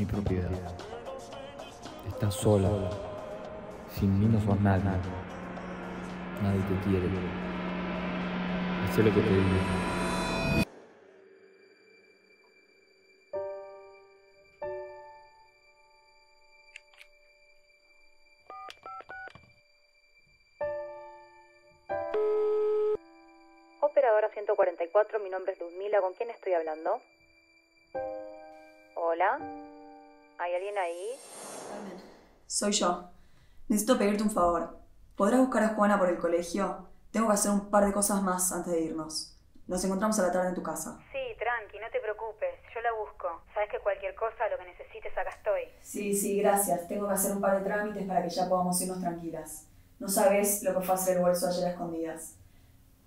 mi propiedad. Estás sola. Sin mí no sos nadie. Nadie te quiere. Haz lo que te digo. Operadora 144, mi nombre es Luzmila, ¿con quién estoy hablando? Hola, ¿hay alguien ahí? Soy yo. Necesito pedirte un favor. ¿Podrás buscar a Juana por el colegio? Tengo que hacer un par de cosas más antes de irnos. Nos encontramos a la tarde en tu casa. Sí, tranqui, no te preocupes, yo la busco. Sabes que cualquier cosa, lo que necesites, acá estoy. Sí, sí, gracias. Tengo que hacer un par de trámites para que ya podamos irnos tranquilas. No sabes lo que fue hacer el bolso ayer a escondidas.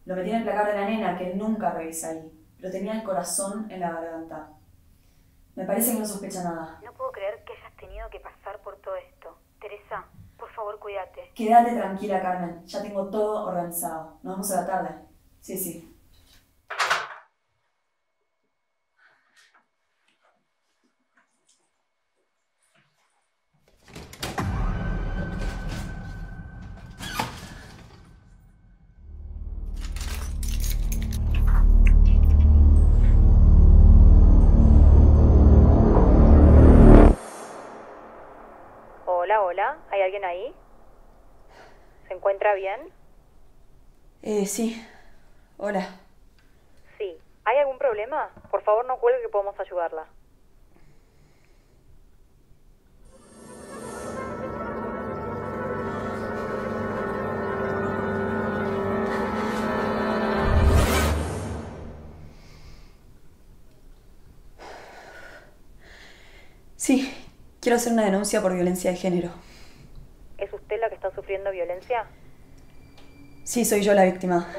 Lo metí en el placar de la nena, que nunca revisa ahí, pero tenía el corazón en la garganta. Me parece que no sospecha nada. No puedo creer que hayas tenido que pasar por todo esto. Teresa, por favor, cuídate. Quédate tranquila, Carmen. Ya tengo todo organizado. Nos vemos a la tarde. Sí, sí. Hola, ¿hay alguien ahí? ¿Se encuentra bien? Eh, sí. Hola. Sí. ¿Hay algún problema? Por favor, no cuelgue que podemos ayudarla. Sí, Quiero hacer una denuncia por violencia de género. ¿Es usted la que está sufriendo violencia? Sí, soy yo la víctima.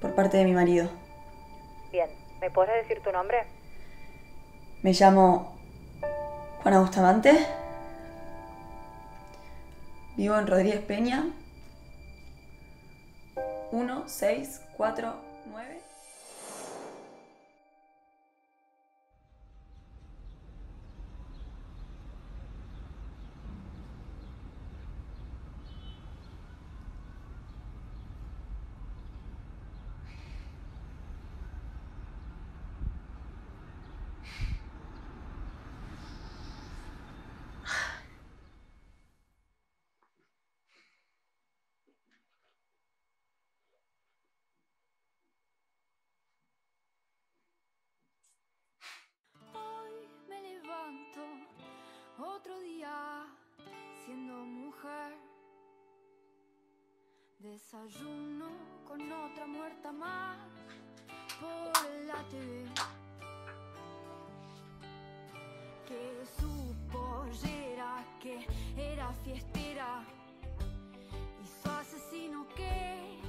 Por parte de mi marido. Bien, ¿me podrás decir tu nombre? Me llamo Juana Bustamante. Vivo en Rodríguez Peña. 1, 6, 4, 9. Desayuno con otra muerta más por la TV. Que su pollera que era fiestera y su asesino que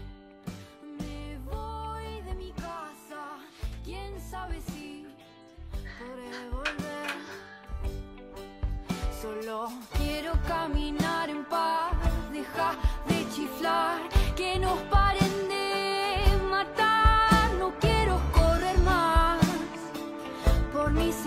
me voy de mi casa. Quién sabe si podré volver. Solo quiero caminar en paz, deja de chiflar, que nos paren de matar. No quiero correr más por mis